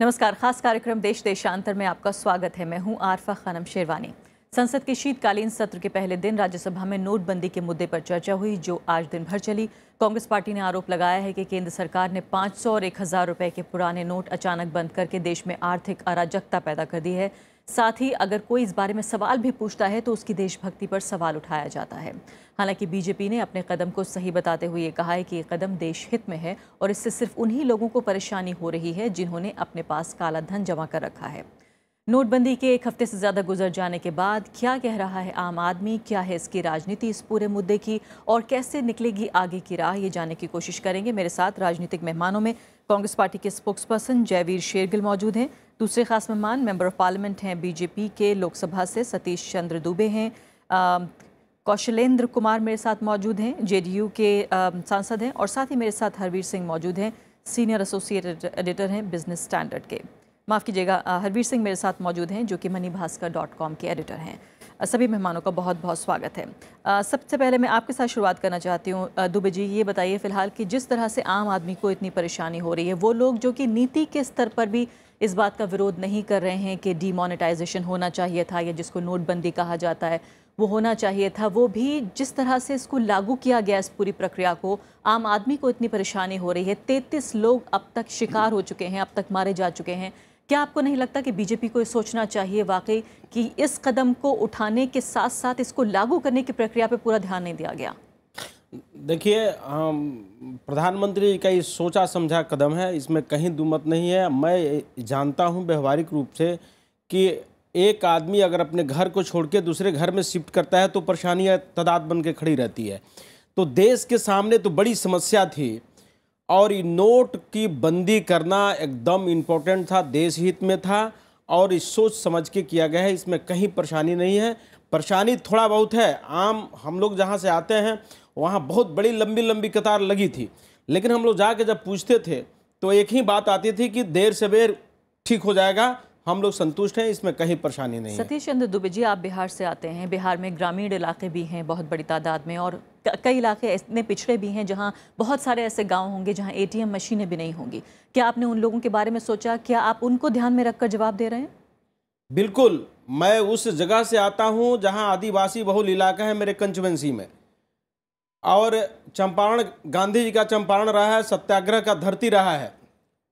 नमस्कार, खास कार्यक्रम देश देशांतर में आपका स्वागत है। मैं हूँ आरफा खानम शेरवानी। संसद के शीतकालीन सत्र के पहले दिन राज्यसभा में नोटबंदी के मुद्दे पर चर्चा हुई, जो आज दिन भर चली। कांग्रेस पार्टी ने आरोप लगाया है कि केंद्र सरकार ने 500 और 1000 रुपए के पुराने नोट अचानक बंद करके देश में आर्थिक अराजकता पैदा कर दी है। साथ ही अगर कोई इस बारे में सवाल भी पूछता है तो उसकी देशभक्ति पर सवाल उठाया जाता है। हालाँकि बीजेपी ने अपने कदम को सही बताते हुए कहा है कि ये कदम देश हित में है और इससे सिर्फ़ उन्हीं लोगों को परेशानी हो रही है, जिन्होंने अपने पास काला धन जमा कर रखा है। नोटबंदी के एक हफ़्ते से ज़्यादा गुजर जाने के बाद क्या कह रहा है आम आदमी, क्या है इसकी राजनीति इस पूरे मुद्दे की, और कैसे निकलेगी आगे की राह, ये जानने की कोशिश करेंगे। मेरे साथ राजनीतिक मेहमानों में कांग्रेस पार्टी के स्पोक्स पर्सन जयवीर शेरगिल मौजूद हैं। दूसरे खास मेहमान मेंबर ऑफ़ पार्लियामेंट हैं बीजेपी के लोकसभा से सतीश चंद्र दुबे हैं। कौशलेंद्र कुमार मेरे साथ मौजूद हैं, जेडीयू के सांसद हैं और साथ ही मेरे साथ हरवीर सिंह मौजूद हैं, सीनियर एसोसिएटेड एडिटर हैं बिज़नेस स्टैंडर्ड के। माफ़ कीजिएगा हरवीर सिंह मेरे साथ मौजूद हैं, जो कि मनी भास्कर डॉट कॉम के एडिटर हैं। सभी मेहमानों का बहुत बहुत स्वागत है। सबसे पहले मैं आपके साथ शुरुआत करना चाहती हूँ। दुबे जी, ये बताइए फ़िलहाल कि जिस तरह से आम आदमी को इतनी परेशानी हो रही है, वो लोग जो कि नीति के स्तर पर भी इस बात का विरोध नहीं कर रहे हैं कि डीमोनेटाइजेशन होना चाहिए था या जिसको नोटबंदी कहा जाता है, वो होना चाहिए था। वो भी जिस तरह से इसको लागू किया गया इस पूरी प्रक्रिया को, आम आदमी को इतनी परेशानी हो रही है। तैतीस लोग अब तक शिकार हो चुके हैं, अब तक मारे जा चुके हैं। क्या आपको नहीं लगता कि बीजेपी को सोचना चाहिए वाकई कि इस कदम को उठाने के साथ साथ इसको लागू करने की प्रक्रिया पर पूरा ध्यान नहीं दिया गया? देखिए प्रधानमंत्री का ये सोचा समझा कदम है, इसमें कहीं दुमत नहीं है। मैं जानता हूँ व्यवहारिक रूप से कि एक आदमी अगर अपने घर को छोड़ के दूसरे घर में शिफ्ट करता है तो परेशानियाँ तादाद बन के खड़ी रहती है। तो देश के सामने तो बड़ी समस्या थी, और नोट की बंदी करना एकदम इम्पोर्टेंट था, देश हित में था, और इस सोच समझ के किया गया है, इसमें कहीं परेशानी नहीं है। परेशानी थोड़ा बहुत है। आम हम लोग जहाँ से आते हैं वहाँ बहुत बड़ी लंबी लंबी कतार लगी थी। लेकिन हम लोग जाके जब पूछते थे तो एक ही बात आती थी कि देर से बेर ठीक हो जाएगा हम लोग संतुष्ट हैं इसमें कहीं परेशानी नहीं सतीश चंद्र दुबे जी आप बिहार से आते हैं बिहार में ग्रामीण इलाके भी हैं बहुत बड़ी तादाद में और कई इलाके इतने पिछड़े भी हैं जहाँ बहुत सारे ऐसे गाँव होंगे जहाँ एटीएम मशीनें भी नहीं होंगी। क्या आपने उन लोगों के बारे में सोचा? क्या आप उनको ध्यान में रखकर जवाब दे रहे हैं? बिल्कुल मैं उस जगह से आता हूँ जहाँ आदिवासी बहुल इलाका है मेरे कंचुवेंसी में। और चंपारण गांधी जी का चंपारण रहा है सत्याग्रह का धरती रहा है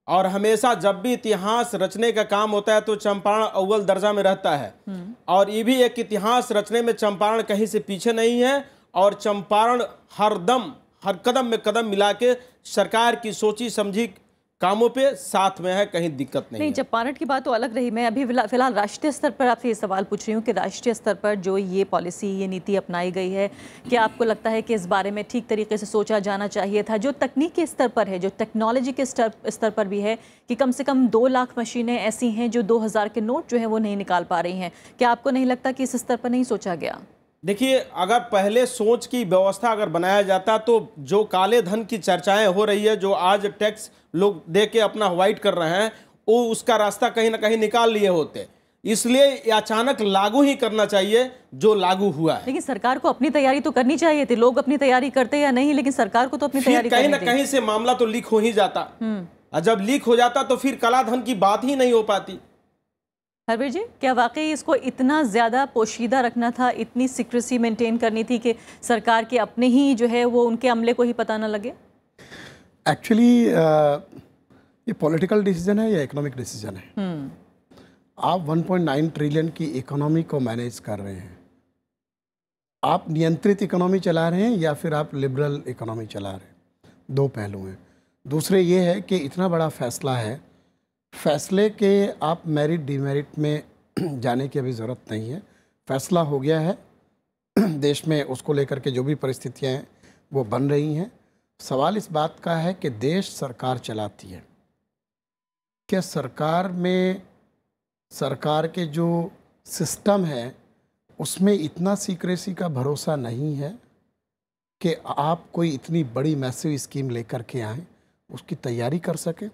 और हमेशा जब भी इतिहास रचने का काम होता है तो चंपारण अव्वल दर्जा में रहता है हम्म। और ये भी एक इतिहास रचने में चंपारण कहीं से पीछे नहीं है और चंपारण हर दम हर कदम में कदम मिला के सरकार की सोची समझी कामों पे साथ में है कहीं दिक्कत नहीं, नहीं जब पारट की बात तो अलग रही। मैं अभी फ़िलहाल राष्ट्रीय स्तर पर आपसे ये सवाल पूछ रही हूँ कि राष्ट्रीय स्तर पर जो ये पॉलिसी ये नीति अपनाई गई है क्या आपको लगता है कि इस बारे में ठीक तरीके से सोचा जाना चाहिए था? जो तकनीकी स्तर पर है जो टेक्नोलॉजी के स्तर स्तर पर भी है कि कम से कम दो लाख मशीनें ऐसी हैं जो दो हज़ार के नोट जो है वो नहीं निकाल पा रही हैं। क्या आपको नहीं लगता कि इस स्तर पर नहीं सोचा गया? देखिए अगर पहले सोच की व्यवस्था अगर बनाया जाता तो जो काले धन की चर्चाएँ हो रही है जो आज टैक्स लोग दे के अपना वाइट कर रहे हैं वो उसका रास्ता कहीं ना कहीं निकाल लिए होते। इसलिए अचानक लागू ही करना चाहिए जो लागू हुआ है। लेकिन सरकार को अपनी तैयारी तो करनी चाहिए थी। लोग अपनी तैयारी करते या नहीं लेकिन सरकार को तो अपनी तैयारी कहीं ना कहीं से मामला तो लीक हो ही जाता। हम्म। जब लीक हो जाता तो फिर कलाधन की बात ही नहीं हो पाती। हरवीर जी क्या वाकई इसको इतना ज़्यादा पोशीदा रखना था इतनी सिक्रेसी मेंटेन करनी थी कि सरकार के अपने ही जो है वो उनके अमले को ही पता ना लगे? एक्चुअली ये पॉलिटिकल डिसीज़न है या इकोनॉमिक डिसीज़न है? हम्म। आप 1.9 ट्रिलियन की इकोनॉमी को मैनेज कर रहे हैं। आप नियंत्रित इकोनॉमी चला रहे हैं या फिर आप लिबरल इकोनॉमी चला रहे हैं? दो पहलू हैं। दूसरे ये है कि इतना बड़ा फैसला है। फैसले के आप मेरिट डीमेरिट में जाने की अभी ज़रूरत नहीं है। फैसला हो गया है। देश में उसको लेकर के जो भी परिस्थितियाँ हैं वो बन रही हैं। सवाल इस बात का है कि देश सरकार चलाती है। क्या सरकार में सरकार के जो सिस्टम है उसमें इतना सीक्रेसी का भरोसा नहीं है कि आप कोई इतनी बड़ी मैसिव स्कीम लेकर के आएँ उसकी तैयारी कर सकें?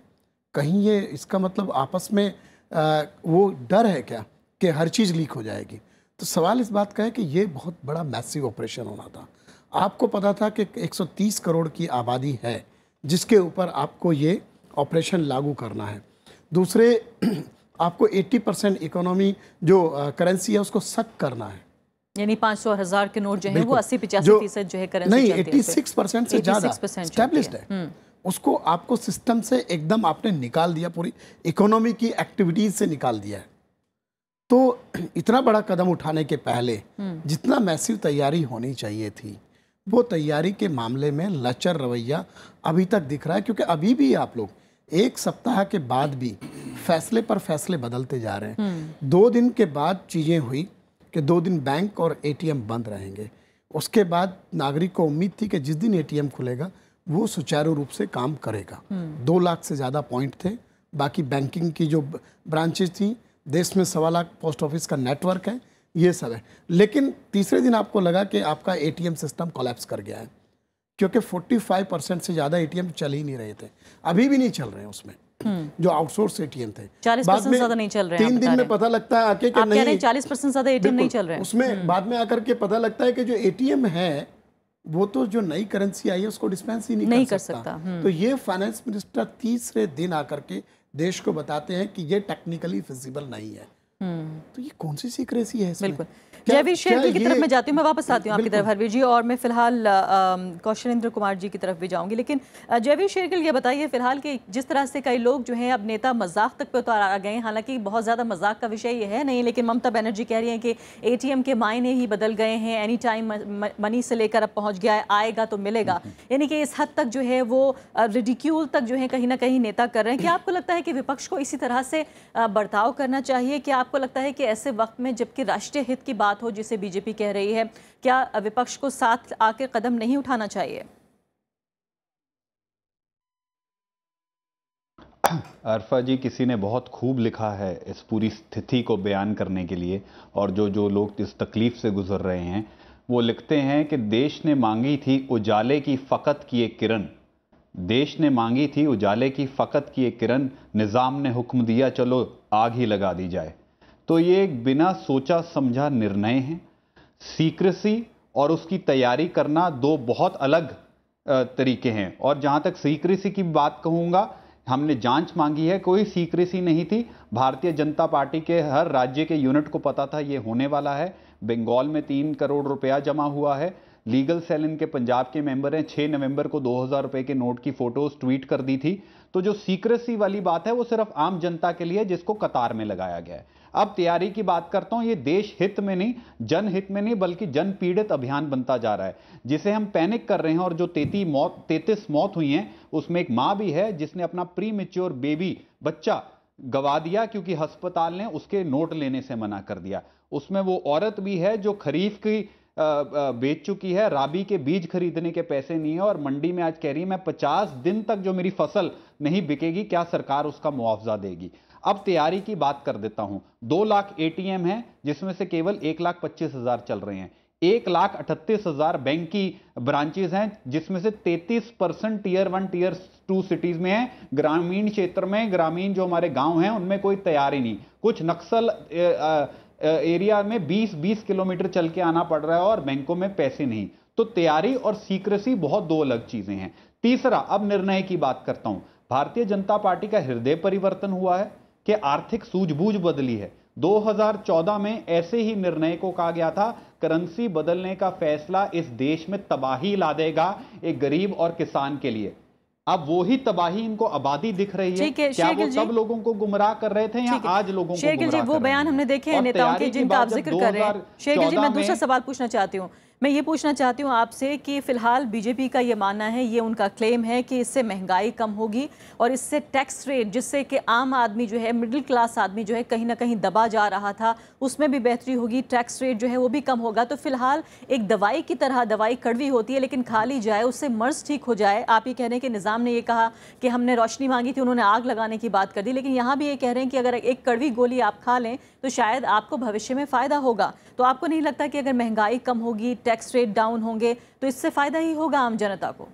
कहीं ये इसका मतलब आपस में आ, वो डर है क्या कि हर चीज़ लीक हो जाएगी? तो सवाल इस बात का है कि ये बहुत बड़ा मैसिव ऑपरेशन होना था। आपको पता था कि 130 करोड़ की आबादी है जिसके ऊपर आपको ये ऑपरेशन लागू करना है। दूसरे आपको 80 परसेंट इकोनॉमी जो करेंसी है उसको सक करना है। यानी पाँच सौ हज़ार के नोट जो है वो अस्सी पिचासी जो- फ़ीसद जो है करेंसी नहीं चलती है 86 परसेंट से ज़्यादा स्टैब्लिश्ड है। उसको आपको सिस्टम से एकदम आपने निकाल दिया पूरी इकोनॉमी की एक्टिविटीज़ से निकाल दिया है। तो इतना बड़ा कदम उठाने के पहले हम्म। जितना मैसिव तैयारी होनी चाहिए थी वो तैयारी के मामले में लचर रवैया अभी तक दिख रहा है क्योंकि अभी भी आप लोग एक सप्ताह के बाद भी फैसले पर फैसले बदलते जा रहे हैं। दो दिन के बाद चीज़ें हुई कि दो दिन बैंक और एटीएम बंद रहेंगे। उसके बाद नागरिक को उम्मीद थी कि जिस दिन एटीएम खुलेगा वो सुचारू रूप से काम करेगा। दो लाख से ज़्यादा पॉइंट थे। बाकी बैंकिंग की जो ब्रांचेज थी देश में सवा लाख पोस्ट ऑफ़िस का नेटवर्क है। ये सब है। लेकिन तीसरे दिन आपको लगा कि आपका एटीएम सिस्टम कोलैप्स कर गया है क्योंकि 45 परसेंट से ज़्यादा एटीएम चल ही नहीं रहे थे। अभी भी नहीं चल रहे हैं उसमें। जो आउटसोर्स एटीएम थे। बाद में ज़्यादा नहीं चल रहे तीन दिन में पता लगता है आके कि नहीं। चालीस परसेंट ज़्यादा एटीएम नहीं चल रहे हैं। उसमें बाद में आकर के पता लगता है कि जो एटीएम है वो तो जो नई करेंसी आई है उसको डिस्पेंस ही नहीं, नहीं कर कर सकता, सकता, तो ये फाइनेंस मिनिस्टर तीसरे दिन आकर के देश को बताते हैं कि ये टेक्निकली फिजिबल नहीं है। तो ये कौन सी सीक्रेसी है इसमें? बिल्कुल। जयवीर शेरगिल की तरफ़ मैं जाती हूँ मैं वापस आती हूँ आपकी तरफ़ हरवीर जी और मैं फ़िलहाल कौशलेंद्र कुमार जी की तरफ़ भी जाऊँगी। लेकिन जयवीर शेरगिल ये बताइए फ़िलहाल कि जिस तरह से कई लोग जो हैं अब नेता मज़ाक तक पे उतार आ गए हैं हालाँकि बहुत ज़्यादा मज़ाक का विषय ये है नहीं लेकिन ममता बनर्जी कह रही हैं कि एटीएम के मायने ही बदल गए हैं एनी टाइम मनी से लेकर अब पहुँच गया है आएगा तो मिलेगा। यानी कि इस हद तक जो है वो रिडिक्यूल तक जो है कहीं ना कहीं नेता कर रहे हैं। क्या आपको लगता है कि विपक्ष को इसी तरह से बर्ताव करना चाहिए? क्या आपको लगता है कि ऐसे वक्त में जबकि राष्ट्रीय हित की बात हो जिसे बीजेपी कह रही है, क्या विपक्ष को साथ आके कदम नहीं उठाना चाहिए? अरफा जी, किसी ने बहुत खूब लिखा है इस पूरी स्थिति को बयान करने के लिए, और जो जो लोग इस तकलीफ़ से गुजर रहे हैं, वो लिखते हैं कि देश ने मांगी थी उजाले की फ़कत की एक किरण। देश ने मांगी थी उजाले की फ़कत की एक किरण, निज़ाम ने हुक्म दिया, चलो आग ही लगा दी जाए। तो ये एक बिना सोचा समझा निर्णय है। सीक्रेसी और उसकी तैयारी करना दो बहुत अलग तरीके हैं। और जहाँ तक सीक्रेसी की बात कहूँगा, हमने जाँच मांगी है, कोई सीक्रेसी नहीं थी। भारतीय जनता पार्टी के हर राज्य के यूनिट को पता था, ये होने वाला है। बंगाल में तीन करोड़ रुपया जमा हुआ है। लीगल सेल इनके पंजाब के मेंबर हैं। 6 नवंबर को 2000 रुपए के नोट की फ़ोटोज़ ट्वीट कर दी थी। तो जो सीक्रेसी वाली बात है, वो सिर्फ़ आम जनता के लिए जिसको कतार में लगाया गया है। अब तैयारी की बात करता हूँ, ये देश हित में नहीं जनहित में नहीं, बल्कि जन पीड़ित अभियान बनता जा रहा है, जिसे हम पैनिक कर रहे हैं और जो तेती मौत, तैतीस मौत हुई हैं, उसमें एक माँ भी है, जिसने अपना प्री मेच्योर बेबी बच्चा गवा दिया, क्योंकि अस्पताल ने उसके नोट लेने से मना कर दिया। उसमें वो औरत भी है, जो खरीफ की बेच चुकी है, राबी के बीज खरीदने के पैसे नहीं है, और मंडी में आज कह रही है, मैं पचास दिन तक जो मेरी फ़सल नहीं बिकेगी, क्या सरकार उसका मुआवजा देगी? अब तैयारी की बात कर देता हूँ। दो लाख एटीएम है, जिसमें से केवल एक लाख पच्चीस हज़ार चल रहे हैं। एक लाख अठतीस हज़ार बैंक की ब्रांचेस हैं, जिसमें से 33 percent tier one tier two cities में है। ग्रामीण क्षेत्र में, ग्रामीण जो हमारे गाँव हैं, उनमें कोई तैयारी नहीं। कुछ नक्सल एरिया में 20-20 किलोमीटर चल के आना पड़ रहा है और बैंकों में पैसे नहीं। तो तैयारी और सीक्रेसी बहुत दो अलग चीज़ें हैं। तीसरा, अब निर्णय की बात करता हूँ। भारतीय जनता पार्टी का हृदय परिवर्तन हुआ है। कि आर्थिक सूझबूझ बदली है। 2014 में ऐसे ही निर्णय को कहा गया था करेंसी बदलने का फैसला इस देश में तबाही ला देगा एक गरीब और किसान के लिए। अब वो ही तबाही इनको आबादी दिख रही है। क्या वो। तब लोगों को गुमराह कर रहे थे या आज लोगों को शेरगिल जी गुमराह वो बयान हमने देखे हैं नेताओं के जिनका आप ज़िक्र कर रहे हैं। शेरगिल जी मैं दूसरा सवाल पूछना चाहती हूँ। मैं ये पूछना चाहती हूँ आपसे कि फ़िलहाल बीजेपी का ये मानना है, ये उनका क्लेम है कि इससे महँगाई कम होगी और इससे टैक्स रेट जिससे कि आम आदमी जो है मिडिल क्लास आदमी जो है, कहीं ना कहीं दबा जा रहा था, उसमें भी बेहतरी होगी टैक्स रेट जो है वो भी कम होगा। तो फ़िलहाल एक दवाई की तरह दवाई कड़वी होती है, लेकिन खा ली जाए, उससे मर्ज ठीक हो जाए। आप ये कह रहे हैं कि निज़ाम ने ये कहा कि हमने रोशनी मांगी थी, उन्होंने आग लगाने की बात कर दी, लेकिन यहाँ भी ये कह रहे हैं कि अगर एक कड़वी गोली आप खा लें तो शायद आपको भविष्य में फ़ायदा होगा। तो आपको नहीं लगता कि अगर महँगाई कम होगी टैक्स रेट डाउन होंगे तो इससे फ़ायदा ही होगा आम जनता को।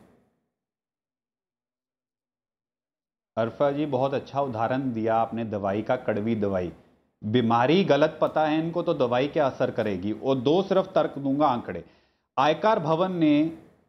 अरफा जी बहुत अच्छा उदाहरण दिया आपने दवाई का कड़वी दवाई। बीमारी गलत पता है इनको तो दवाई क्या असर करेगी? और दो सिर्फ़ तर्क दूँगा आंकड़े। आयकर भवन ने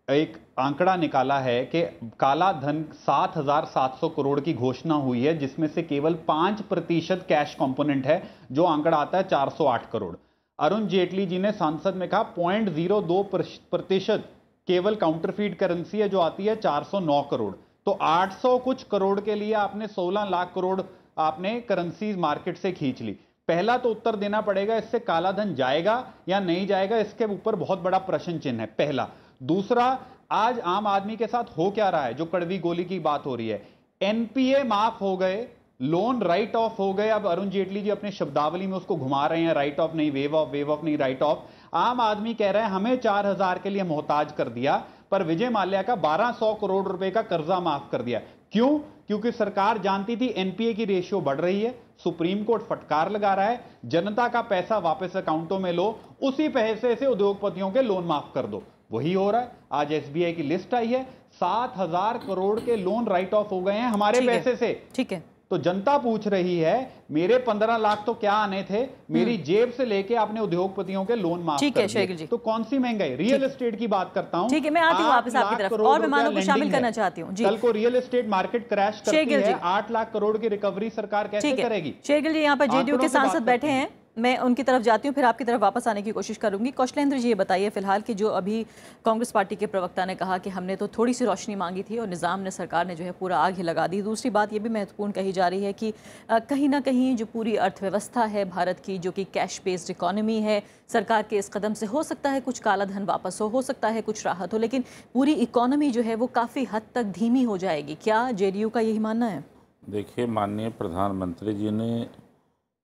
एक आंकड़ा निकाला है कि काला धन 7,700 करोड़ की घोषणा हुई है जिसमें से केवल पाँच प्रतिशत कैश कंपोनेंट है जो आंकड़ा आता है 408 करोड़। अरुण जेटली जी ने सांसद में कहा, पॉइंट ज़ीरो दो प्रतिशत केवल काउंटरफीट करेंसी है जो आती है 409 करोड़। तो 800 कुछ करोड़ के लिए आपने 16 लाख करोड़ आपने करेंसी मार्केट से खींच ली। पहला तो उत्तर देना पड़ेगा, इससे काला धन जाएगा या नहीं जाएगा, इसके ऊपर बहुत बड़ा प्रश्न चिन्ह है, पहला। दूसरा, आज आम आदमी के साथ हो क्या रहा है? जो कड़वी गोली की बात हो रही है। एनपीए माफ़ हो गए लोन राइट ऑफ़ हो गए। अब अरुण जेटली जी अपने शब्दावली में उसको घुमा रहे हैं। राइट ऑफ़ नहीं वेव ऑफ़ वेव ऑफ़ नहीं राइट ऑफ़ आम आदमी कह रहे हैं हमें चार हज़ार के लिए मोहताज कर दिया पर विजय माल्या का 1200 करोड़ रुपए का कर्जा माफ़ कर दिया। क्यों? क्योंकि सरकार जानती थी एनपीए की रेशियो बढ़ रही है सुप्रीम कोर्ट फटकार लगा रहा है जनता का पैसा वापस अकाउंटों में लो उसी पैसे से उद्योगपतियों के लोन माफ़ कर दो। वही हो रहा है। आज एसबीआई की लिस्ट आई है सात हज़ार करोड़ के लोन राइट ऑफ़ हो गए हैं हमारे पैसे से। ठीक है। तो जनता पूछ रही है मेरे पंद्रह लाख तो क्या आने थे? मेरी हम्म। जेब से लेके आपने उद्योगपतियों के लोन माफ़ ठीक है शेख जी। तो कौन सी महँगाई? रियल एस्टेट की बात करता हूँ। ठीक है मैं आती हूँ वापस आपकी तरफ़। और मेहमानों को शामिल करना चाहती हूँ। कल को रियल एस्टेट मार्केट क्रैश करती है। आठ लाख करोड़ की रिकवरी सरकार कैसे करेगी? शेखिल जी यहाँ पर जेडीयू के सांसद बैठे हैं। मैं उनकी तरफ़ जाती हूँ, फिर आपकी तरफ़ वापस आने की कोशिश करूँगी। कौशलेंद्र जी, ये बताइए, फ़िलहाल कि जो अभी कांग्रेस पार्टी के प्रवक्ता ने कहा कि हमने तो थोड़ी सी रोशनी मांगी थी और निज़ाम ने सरकार ने जो है पूरा आग ही लगा दी। दूसरी बात ये भी महत्वपूर्ण कही जा रही है कि कहीं ना कहीं जो पूरी अर्थव्यवस्था है भारत की, जो कि कैश बेस्ड इकॉनमी है, सरकार के इस कदम से हो सकता है कुछ काला धन वापस हो हो सकता है कुछ राहत हो, लेकिन पूरी इकॉनमी जो है वो काफ़ी हद तक धीमी हो जाएगी। क्या जेडीयू का यही मानना है? देखिए, माननीय प्रधानमंत्री जी ने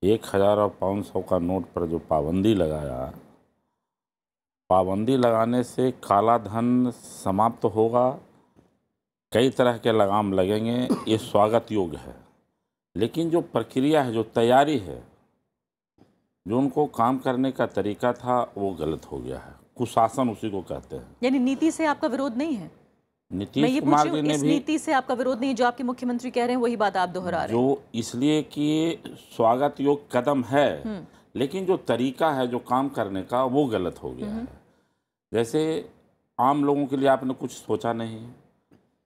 एक हज़ार और पाँच सौ का नोट पर जो पाबंदी लगाया, पाबंदी लगाने से काला धन समाप्त तो होगा। कई तरह के लगाम लगेंगे, ये स्वागत योग्य है। लेकिन जो प्रक्रिया है, जो तैयारी है, जो उनको काम करने का तरीका था, वो गलत हो गया है। कुशासन उसी को कहते हैं। यानी नीति से आपका विरोध नहीं है? नीतीश कुमार जी ने भी नीति से आपका विरोध नहीं जो आपके मुख्यमंत्री कह रहे हैं वही बात आप दोहरा रहे हैं। जो इसलिए कि स्वागत योग कदम है हम्म। लेकिन जो तरीका है जो काम करने का वो गलत हो गया हम्म। है। जैसे आम लोगों के लिए आपने कुछ सोचा नहीं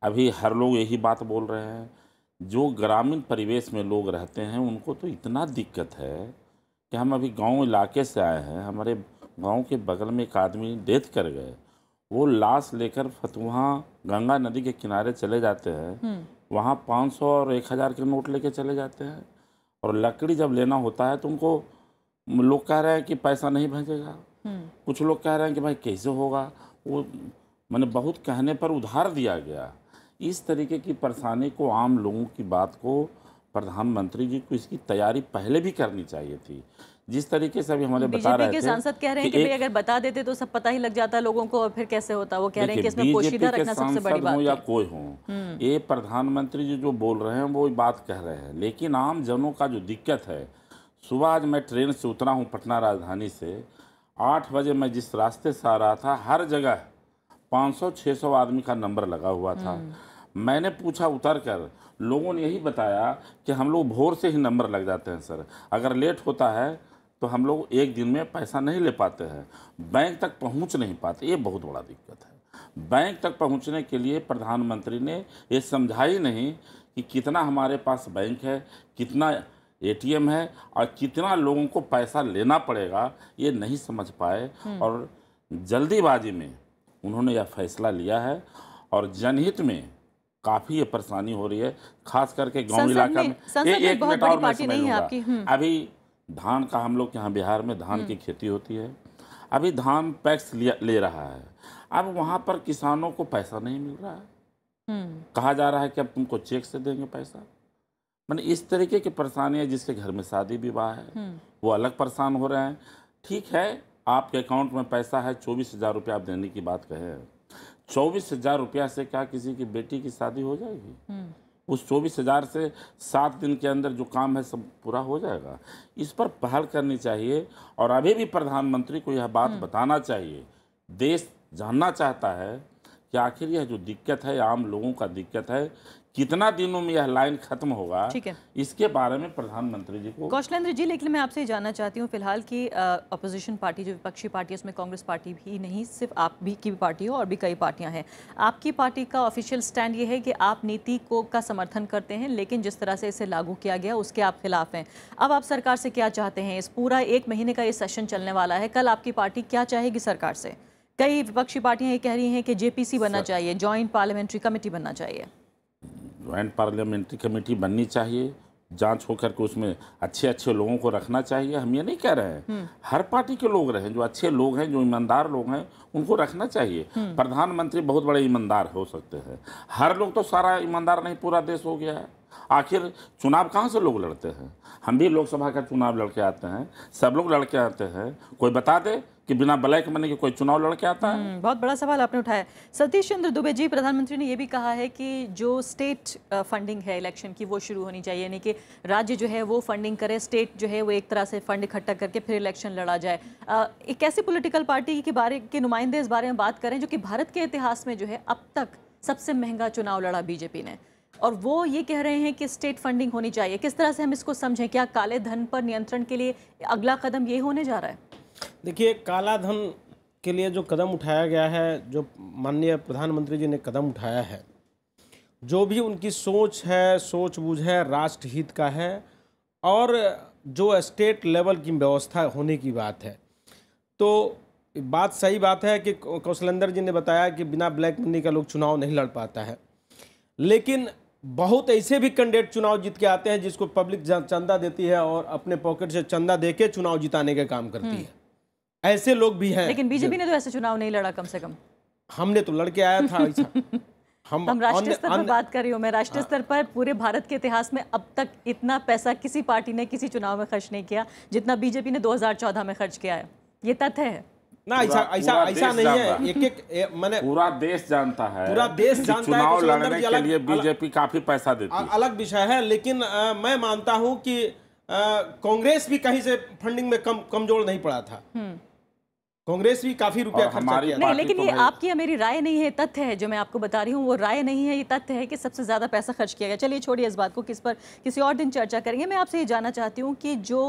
अभी हर लोग यही बात बोल रहे हैं। जो ग्रामीण परिवेश में लोग रहते हैं उनको तो इतना दिक्कत है कि हम अभी गाँव इलाके से आए हैं। हमारे गाँव के बगल में एक आदमी डेथ कर गए। वो लाश लेकर फतुहा गंगा नदी के किनारे चले जाते हैं। हम्म। वहाँ पाँच सौ और एक हज़ार के नोट लेके चले जाते हैं। और लकड़ी जब लेना होता है तो उनको लोग कह रहे हैं कि पैसा नहीं भेजेगा। हम्म। कुछ लोग कह रहे हैं कि भाई कैसे होगा? वो मैंने बहुत कहने पर उधार दिया गया। इस तरीके की परेशानी को आम लोगों की बात को प्रधानमंत्री जी को इसकी तैयारी पहले भी करनी चाहिए थी। जिस तरीके से अभी हमारे बता रहे के सांसद कह रहे हैं कि, कि अगर बता देते तो सब पता ही लग जाता लोगों को और फिर कैसे होता? वो कह रहे हैं कि इसमें पोशीदा रखना सबसे बड़ी बात या कोई हो हम्म। ये प्रधानमंत्री जी जो बोल रहे हैं वो बात कह रहे हैं। लेकिन आम जनों का जो दिक्कत है सुबह आज मैं ट्रेन से उतरा हूँ पटना राजधानी से आठ बजे मैं जिस रास्ते से आ रहा था हर जगह पाँच सौ 500-600 आदमी का नंबर लगा हुआ था। हम्म। मैंने पूछा उतर कर लोगों ने यही बताया कि हम लोग भोर से ही नंबर लग जाते हैं सर। अगर लेट होता है तो हम लोग एक दिन में पैसा नहीं ले पाते हैं। बैंक तक पहुँच नहीं पाते ये बहुत बड़ा दिक्कत है। बैंक तक पहुँचने के लिए प्रधानमंत्री ने ये समझा ही नहीं कि कितना हमारे पास बैंक है कितना एटीएम है और कितना लोगों को पैसा लेना पड़ेगा ये नहीं समझ पाए। हम्म। और जल्दीबाजी में उन्होंने यह फैसला लिया है और जनहित में काफ़ी ये परेशानी हो रही है खास करके गाँव इलाका में, में। एक मिनट और मैं नहीं है आपकी हम्म। अभी धान का हम लोग के यहाँ बिहार में धान की हम्म। खेती होती है। अभी धान पैक्स ले रहा है। अब वहाँ पर किसानों को पैसा नहीं मिल रहा है। हम्म। कहा जा रहा है कि अब तुमको चेक से देंगे पैसा। मैंने इस तरीके की परेशानियाँ जिसके घर में शादी विवाह है। हम्म। वो अलग परेशान हो रहे हैं। ठीक है आपके अकाउंट में पैसा है चौबीस हज़ार रुपया आप देने की बात कहें चौबीस हज़ार रुपया से क्या किसी की बेटी की शादी हो जाएगी? उस चौबीस हज़ार से सात दिन के अंदर जो काम है सब पूरा हो जाएगा इस पर पहल करनी चाहिए और अभी भी प्रधानमंत्री को यह बात हम्म। बताना चाहिए देश जानना चाहता है कि कि आखिर यह जो दिक्कत है आम लोगों का दिक्कत है कितना दिनों में यह लाइन खत्म होगा ठीक है। इसके बारे में प्रधानमंत्री जी को कौशलेंद्र जी लेकिन मैं आपसे जानना चाहती हूँ फ़िलहाल कि अपोजिशन पार्टी जो विपक्षी पार्टी है उसमें कांग्रेस पार्टी भी नहीं सिर्फ़ आप भी की भी पार्टी हो और भी कई पार्टियाँ हैं। आपकी पार्टी का ऑफिशियल स्टैंड ये है कि आप नीति को का समर्थन करते हैं लेकिन जिस तरह से इसे लागू किया गया उसके आप खिलाफ हैं। अब आप सरकार से क्या चाहते हैं? इस पूरा एक महीने का ये सेशन चलने वाला है। कल आपकी पार्टी क्या चाहेगी सरकार से? कई विपक्षी पार्टियाँ ये कह रही हैं कि जेपीसी बनना चाहिए जॉइंट पार्लियामेंट्री कमेटी बनना चाहिए। ज्वाइंट पार्लियामेंट्री कमेटी बननी चाहिए। जाँच होकर के उसमें अच्छे अच्छे लोगों को रखना चाहिए। हम ये नहीं कह रहे हैं। हर पार्टी के लोग रहे जो अच्छे लोग हैं जो ईमानदार लोग हैं उनको रखना चाहिए। प्रधानमंत्री बहुत बड़े ईमानदार हो सकते हैं। हर लोग तो सारा ईमानदार नहीं पूरा देश हो गया है। आखिर चुनाव कहाँ से लोग लड़ते हैं? हम भी लोकसभा का चुनाव लड़के आते हैं सब लोग लड़के आते हैं। कोई बता दे कि बिना ब्लैक मनी के कोई चुनाव लड़के आता है? हम्म, बहुत बड़ा सवाल आपने उठाया सतीश चंद्र दुबे जी प्रधानमंत्री ने यह भी कहा है कि जो स्टेट फंडिंग है इलेक्शन की वो शुरू होनी चाहिए। यानी कि राज्य जो है वो फंडिंग करे स्टेट जो है वो एक तरह से फंड इकट्ठा करके फिर इलेक्शन लड़ा जाए। एक ऐसी पोलिटिकल पार्टी के बारे के नुमाइंदे इस बारे में बात करें जो कि भारत के इतिहास में जो है अब तक सबसे महँगा चुनाव लड़ा बीजेपी ने। और वो ये कह रहे हैं कि स्टेट फंडिंग होनी चाहिए। किस तरह से हम इसको समझें? क्या काले धन पर नियंत्रण के लिए अगला कदम ये होने जा रहा है? देखिए, काला धन के लिए जो कदम उठाया गया है, जो माननीय प्रधानमंत्री जी ने कदम उठाया है, जो भी उनकी सोच है सोच बूझ है राष्ट्र हित का है, और जो स्टेट लेवल की व्यवस्था होने की बात है। तो बात सही बात है कौ- कौशलेंद्र जी ने बताया कि बिना ब्लैक मनी का लोग चुनाव नहीं लड़ पाता है। लेकिन बहुत ऐसे भी कैंडिडेट चुनाव जीत के आते हैं जिसको पब्लिक चंदा देती है और अपने पॉकेट से चंदा दे चुनाव जिताने का काम करती है। ऐसे लोग भी हैं। लेकिन बीजेपी ने तो ऐसे चुनाव नहीं लड़ा कम से कम। हमने तो लड़के आया था ऐसा। हम हम राष्ट्रीय स्तर पर बात कर रही हूँ। मैं राष्ट्रीय स्तर पर पूरे भारत के इतिहास में अब तक इतना पैसा किसी पार्टी ने किसी चुनाव में खर्च नहीं किया जितना बीजेपी ने 2014 में खर्च किया है। ये तथ्य है। ना ऐसा ऐसा ऐसा नहीं है। एक एक मैंने पूरा देश जानता है। पूरा देश जानता है चुनाव लड़ने के लिए बीजेपी काफ़ी पैसा देती है। अलग विषय है लेकिन मैं मानता हूँ कि कांग्रेस भी कहीं से फंडिंग में कम कमज़ोर नहीं पड़ा था। कांग्रेस भी काफ़ी रुपया खर्चा किया नहीं लेकिन तो ये आपकी या मेरी राय नहीं है तथ्य है जो मैं आपको बता रही हूँ वो राय नहीं है ये तथ्य है कि सबसे ज़्यादा पैसा खर्च किया गया। चलिए छोड़िए इस बात को किस पर किसी और दिन चर्चा करेंगे। मैं आपसे ये जानना चाहती हूँ कि जो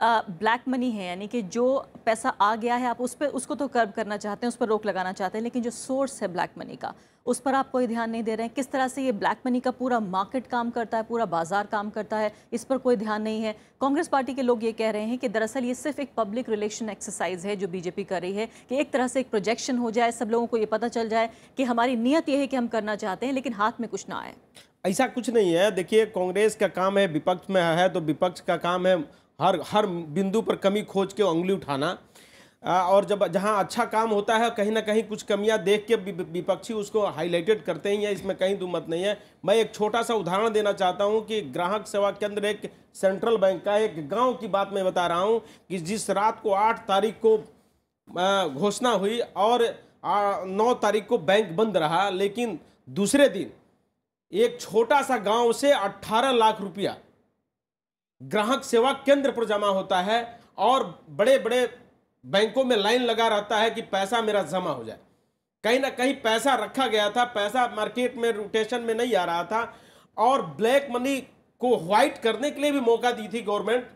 ब्लैक मनी है, यानी कि जो पैसा आ गया है, आप उस पर उसको तो कर्व करना चाहते हैं, उस पर रोक लगाना चाहते हैं, लेकिन जो सोर्स है ब्लैक मनी का, उस पर आप कोई ध्यान नहीं दे रहे हैं। किस तरह से ये ब्लैक मनी का पूरा मार्केट काम करता है, पूरा बाज़ार काम करता है, इस पर कोई ध्यान नहीं है। कांग्रेस पार्टी के लोग ये कह रहे हैं कि दरअसल ये सिर्फ़ एक पब्लिक रिलेशन एक्सरसाइज है जो बीजेपी कर रही है, कि एक तरह से एक प्रोजेक्शन हो जाए, सब लोगों को ये पता चल जाए कि हमारी नीयत ये है कि हम करना चाहते हैं, लेकिन हाथ में कुछ ना आए। ऐसा कुछ नहीं है। देखिए, कांग्रेस का काम है, विपक्ष में है तो विपक्ष का काम है हर हर बिंदु पर कमी खोज के उंगली उठाना। और जब, जहाँ अच्छा काम होता है, कहीं ना कहीं कुछ कमियाँ देख के विपक्षी उसको हाईलाइटेड करते ही हैं इसमें कहीं दो मत नहीं है। मैं एक छोटा सा उदाहरण देना चाहता हूँ कि ग्राहक सेवा केंद्र एक सेंट्रल बैंक का एक गाँव की बात मैं बता रहा हूँ कि जिस रात को आठ तारीख को घोषणा हुई और नौ तारीख को बैंक बंद रहा, लेकिन दूसरे दिन एक छोटा सा गाँव से 18 लाख रुपया ग्राहक सेवा केंद्र पर जमा होता है और बड़े बड़े बैंकों में लाइन लगा रहता है कि पैसा मेरा जमा हो जाए। कहीं ना कहीं पैसा रखा गया था, पैसा मार्केट में, रोटेशन में नहीं आ रहा था और ब्लैक मनी को व्हाइट करने के लिए भी मौका दी थी गवर्नमेंट।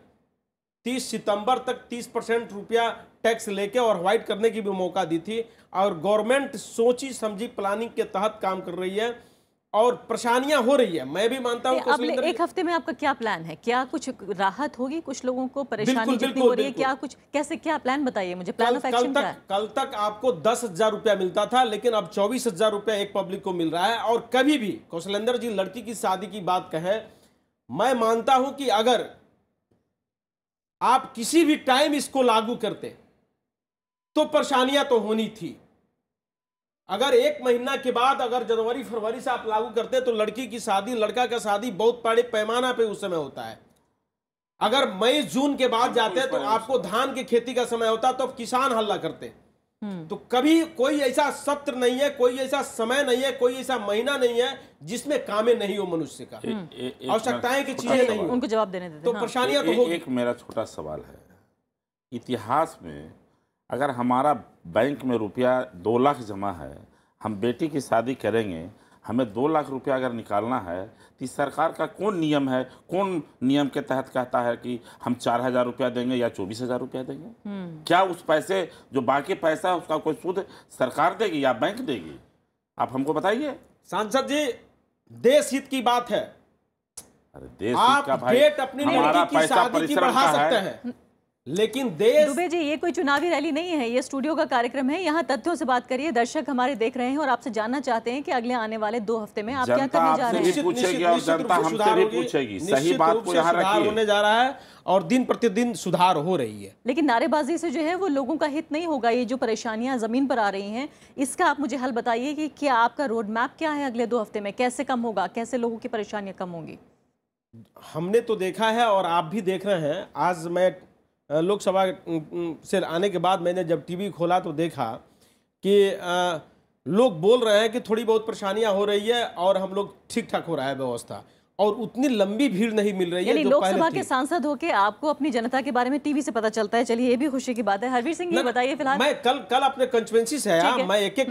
30 सितंबर तक 30 परसेंट रुपया टैक्स लेके और व्हाइट करने की भी मौका दी थी और गवर्नमेंट सोची समझी प्लानिंग के तहत काम कर रही है। और परेशानियाँ हो रही है। मैं भी मानता हूँ एक हफ़्ते में आपका क्या प्लान है? क्या कुछ राहत होगी कुछ लोगों को? परेशानी जितनी हो रही है। क्या कुछ कैसे क्या प्लान बताइए मुझे? प्लान कल, ऑफ़ एक्शन क्या है? कल तक आपको दस हज़ार रुपया मिलता था लेकिन अब चौबीस हज़ार रुपया एक पब्लिक को मिल रहा है। और कभी भी कौशलेंद्र जी लड़की की शादी की बात कहे मैं मानता हूँ कि अगर आप किसी भी टाइम इसको लागू करते तो परेशानियाँ तो होनी थी। अगर एक महीना के बाद अगर जनवरी फरवरी से आप लागू करते हैं तो लड़की की शादी लड़का का शादी बहुत बड़े पैमाना पे उस समय होता है। अगर मई जून के बाद जाते हैं तो आपको धान की खेती का समय होता तो किसान हल्ला करते तो कभी कोई ऐसा सत्र नहीं है कोई ऐसा समय नहीं है कोई ऐसा महीना नहीं है जिसमें कामे नहीं हो मनुष्य का। आवश्यकताएँ की चीज़ें नहीं हो। उनको जवाब देने देते तो हाँ। परेशानियाँ तो होगी। एक मेरा छोटा सवाल है। इतिहास में अगर हमारा बैंक में रुपया दो लाख जमा है हम बेटी की शादी करेंगे हमें दो लाख रुपया अगर निकालना है तो सरकार का कौन नियम है? कौन नियम के तहत कहता है कि हम चार हज़ार रुपया देंगे या चौबीस हज़ार रुपया देंगे? क्या उस पैसे जो बाकी पैसा है उसका कोई सूद सरकार देगी या बैंक देगी? आप हमको बताइए। सांसद जी देश हित की बात है। अरे देश आप का भाई अपनी हमारा की पैसा की परिश्रम बढ़ा का सकते हैं। लेकिन देश दुबे जी ये कोई चुनावी रैली नहीं है ये स्टूडियो का कार्यक्रम है। यहाँ तथ्यों से बात करिए दर्शक हमारे देख रहे हैं और आपसे जानना चाहते हैं कि अगले आने वाले दो हफ़्ते में आप क्या करने जा रहे हैं। पूछेगी और जनता हमसे सुधार भी पूछेगी। सही बात को यहाँ सुधार रखिए। होने जा रहा है और दिन प्रतिदिन सुधार हो रही है। लेकिन नारेबाजी से जो है वो लोगों का हित नहीं होगा ये जो परेशानियाँ ज़मीन पर आ रही हैं इसका आप मुझे हल बताइए कि क्या आपका रोड मैप क्या है अगले दो हफ़्ते में? कैसे कम होगा? कैसे लोगों की परेशानियाँ कम होंगी? हमने तो देखा है और आप भी देख रहे हैं। आज मैं लोकसभा से आने के बाद मैंने जब टीवी खोला तो देखा कि अ, लोग बोल रहे हैं कि थोड़ी बहुत परेशानियाँ हो रही है और हम लोग ठीक ठाक हो रहा है व्यवस्था। और उतनी लंबी भीड़ नहीं मिल रही है लोकसभा के सांसद होके आपको अपनी जनता के बारे में टीवी से पता चलता है चलिए ये भी खुशी की बात है। हरवीर सिंह ये बताइए फ़िलहाल। मैं कल कल अपने कंस्टिट्यूंसी से आया मैं एक एक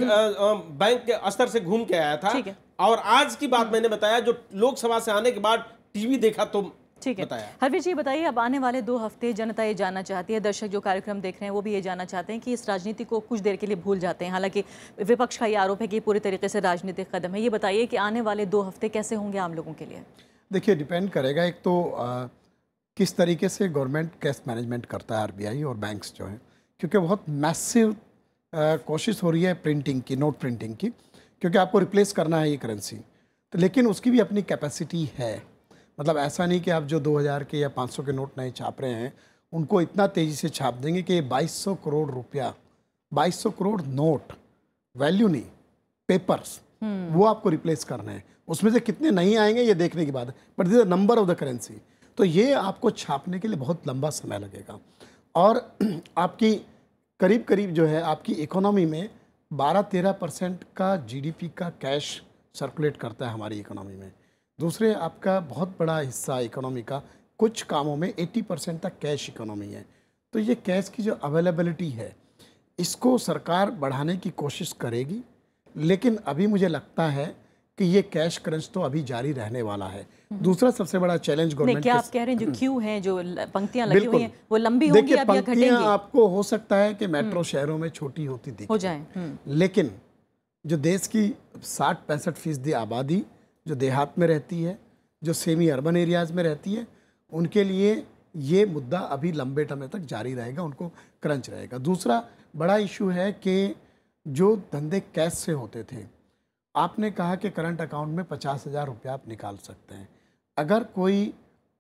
बैंक के स्तर से घूम के आया था। और आज की बात मैंने बताया जो लोकसभा से आने के बाद टीवी देखा तो ठीक है। हरवीर जी बताइए अब आने वाले दो हफ़्ते जनता ये जानना चाहती है दर्शक जो कार्यक्रम देख रहे हैं वो भी ये जानना चाहते हैं कि इस राजनीति को कुछ देर के लिए भूल जाते हैं। हालाँकि विपक्ष का ये आरोप है कि पूरी तरीके से राजनीतिक कदम है। ये बताइए कि आने वाले दो हफ़्ते कैसे होंगे आम लोगों के लिए? देखिए डिपेंड करेगा। एक तो आ, किस तरीके से गवर्नमेंट कैश मैनेजमेंट करता है आरबीआई और बैंक्स जो हैं क्योंकि बहुत मैसिव कोशिश हो रही है प्रिंटिंग की नोट प्रिंटिंग की क्योंकि आपको रिप्लेस करना है ये करेंसी। तो लेकिन उसकी भी अपनी कैपेसिटी है। मतलब ऐसा नहीं कि आप जो 2000 के या 500 के नोट नए छाप रहे हैं उनको इतना तेज़ी से छाप देंगे कि 2200 करोड़ रुपया 2200 करोड़ नोट वैल्यू नहीं पेपर्स वो आपको रिप्लेस करने हैं। उसमें से कितने नहीं आएँगे ये देखने की बात है। But this number of the currency तो ये आपको छापने के लिए बहुत लंबा समय लगेगा। और आपकी करीब करीब जो है आपकी इकोनॉमी में 12-13 परसेंट का जीडीपी का कैश सर्कुलेट करता है हमारी इकोनॉमी में। दूसरे आपका बहुत बड़ा हिस्सा इकोनॉमी का कुछ कामों में 80 परसेंट तक कैश इकोनॉमी है। तो ये कैश की जो अवेलेबिलिटी है इसको सरकार बढ़ाने की कोशिश करेगी लेकिन अभी मुझे लगता है कि ये कैश क्रंच तो अभी जारी रहने वाला है। दूसरा सबसे बड़ा चैलेंज गवर्नमेंट क्या आप कह रहे हैं जो क्यू है जो पंक्तियाँ लगी हुई हैं वो लंबी होंगी देखिए या पंक्तियाँ आपको हो सकता है कि मेट्रो शहरों में छोटी होती दिखे। हो जाए हम्म। लेकिन जो देश की साठ पैंसठ फ़ीसदी आबादी जो देहात में रहती है, जो सेमी अर्बन एरियाज़ में रहती है, उनके लिए ये मुद्दा अभी लंबे समय तक जारी रहेगा, उनको क्रंच रहेगा। दूसरा बड़ा इशू है कि जो धंधे कैश से होते थे, आपने कहा कि करंट अकाउंट में पचास हज़ार रुपया आप निकाल सकते हैं। अगर कोई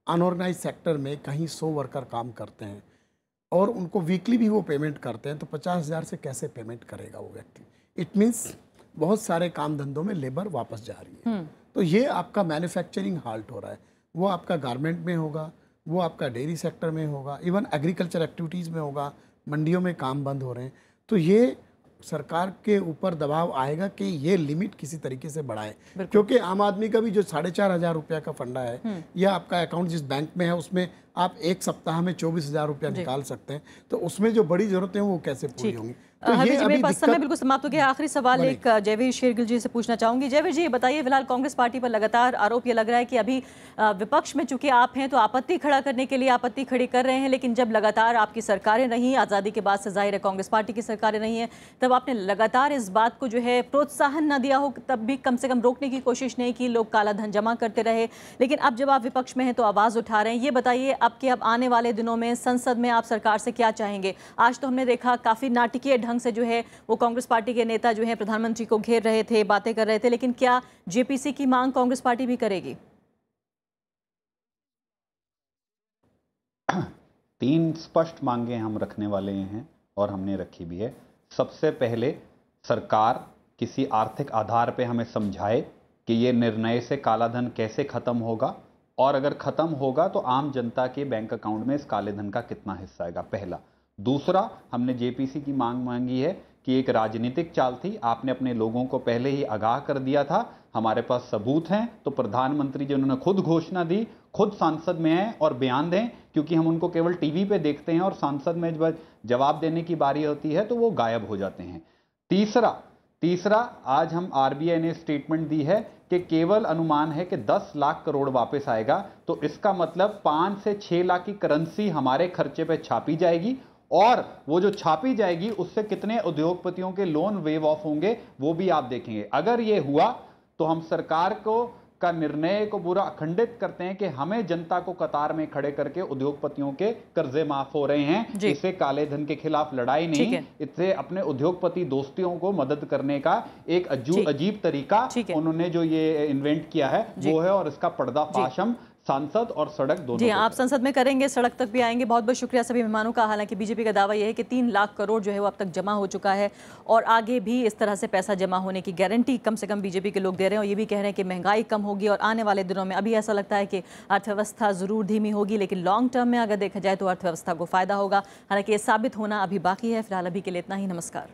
अनऑर्गेनाइज सेक्टर में कहीं सौ वर्कर काम करते हैं और उनको वीकली भी वो पेमेंट करते हैं तो पचास हज़ार से कैसे पेमेंट करेगा वो व्यक्ति? इट मीन्स बहुत सारे काम धंधों में लेबर वापस जा रही है। तो ये आपका मैन्युफैक्चरिंग हाल्ट हो रहा है। वो आपका गारमेंट में होगा वो आपका डेयरी सेक्टर में होगा इवन एग्रीकल्चर एक्टिविटीज़ में होगा मंडियों में काम बंद हो रहे हैं। तो ये सरकार के ऊपर दबाव आएगा कि ये लिमिट किसी तरीके से बढ़ाए। क्योंकि आम आदमी का भी जो साढ़े चार हज़ार रुपया का फंडा है या आपका अकाउंट जिस बैंक में है उसमें आप एक सप्ताह में चौबीस हज़ार रुपया निकाल सकते हैं। तो उसमें जो बड़ी जरूरतें हैं वो कैसे पूरी होंगी? तो जी मेरे पास समय बिल्कुल समाप्त हो गया। आखिरी सवाल एक जयवीर शेरगिल जी से पूछना चाहूँगी। जयवीर जी बताइए फ़िलहाल कांग्रेस पार्टी पर लगातार आरोप ये लग रहा है कि अभी विपक्ष में चूँकि आप हैं तो आपत्ति खड़ा करने के लिए आपत्ति खड़ी कर रहे हैं लेकिन जब लगातार आपकी सरकारें रही आज़ादी के बाद से ज़ाहिर है कांग्रेस पार्टी की सरकारें रही हैं तब आपने लगातार इस बात को जो है प्रोत्साहन न दिया हो तब भी कम से कम रोकने की कोशिश नहीं की लोग काला धन जमा करते रहे। लेकिन अब जब आप विपक्ष में हैं तो आवाज़ उठा रहे हैं। ये बताइए अब के अब आने वाले दिनों में संसद में आप सरकार से क्या चाहेंगे? आज तो हमने देखा काफ़ी नाटकीय ढंग से जो है वो कांग्रेस पार्टी के नेता जो है प्रधानमंत्री को घेर रहे थे, बातें कर रहे थे, लेकिन क्या जेपीसी की मांग कांग्रेस पार्टी भी करेगी? तीन स्पष्ट मांगे हम रखने वाले हैं और हमने रखी भी है। सबसे पहले, सरकार किसी आर्थिक आधार पर हमें समझाए कि ये निर्णय से कालाधन कैसे खत्म होगा और अगर खत्म होगा तो आम जनता के बैंक अकाउंट में इस काले धन का कितना हिस्सा आएगा? पहला। दूसरा, हमने जेपीसी की मांग मांगी है कि एक राजनीतिक चाल थी। आपने अपने लोगों को पहले ही आगाह कर दिया था। हमारे पास सबूत हैं तो प्रधानमंत्री जी उन्होंने खुद घोषणा दी। खुद सांसद में हैं और बयान दें, क्योंकि हम उनको केवल टीवी पे देखते हैं और सांसद में जब जवाब देने की बारी होती है तो वो गायब हो जाते हैं। तीसरा तीसरा, आज हम आरबीआई ने स्टेटमेंट दी है कि केवल अनुमान है कि 10 लाख करोड़ वापस आएगा तो इसका मतलब 5 से 6 लाख की करेंसी हमारे खर्चे पे छापी जाएगी, और वो जो छापी जाएगी, उससे कितने उद्योगपतियों के लोन वेव ऑफ़ होंगे, वो भी आप देखेंगे। अगर ये हुआ तो हम सरकार को का निर्णय को पूरा अखंडित करते हैं कि हमें जनता को कतार में खड़े करके उद्योगपतियों के कर्जे माफ़ हो रहे हैं। इससे काले धन के खिलाफ लड़ाई नहीं इससे अपने उद्योगपति दोस्तियों को मदद करने का एक अजू अजीब तरीका उन्होंने जो ये इन्वेंट किया है वो है और इसका पर्दाफाश हम सांसद और सड़क दोनों जी आप संसद में करेंगे सड़क तक भी आएँगे। बहुत बहुत शुक्रिया सभी मेहमानों का। हालाँकि बीजेपी का दावा यह है कि तीन लाख करोड़ जो है वो अब तक जमा हो चुका है और आगे भी इस तरह से पैसा जमा होने की गारंटी कम से कम बीजेपी के लोग दे रहे हैं और ये भी कह रहे हैं कि महँगाई कम होगी और आने वाले दिनों में अभी ऐसा लगता है कि अर्थव्यवस्था ज़रूर धीमी होगी लेकिन लॉन्ग टर्म में अगर देखा जाए तो अर्थव्यवस्था को फ़ायदा होगा। हालाँकि ये साबित होना अभी बाकी है। फ़िलहाल अभी के लिए इतना ही। नमस्कार।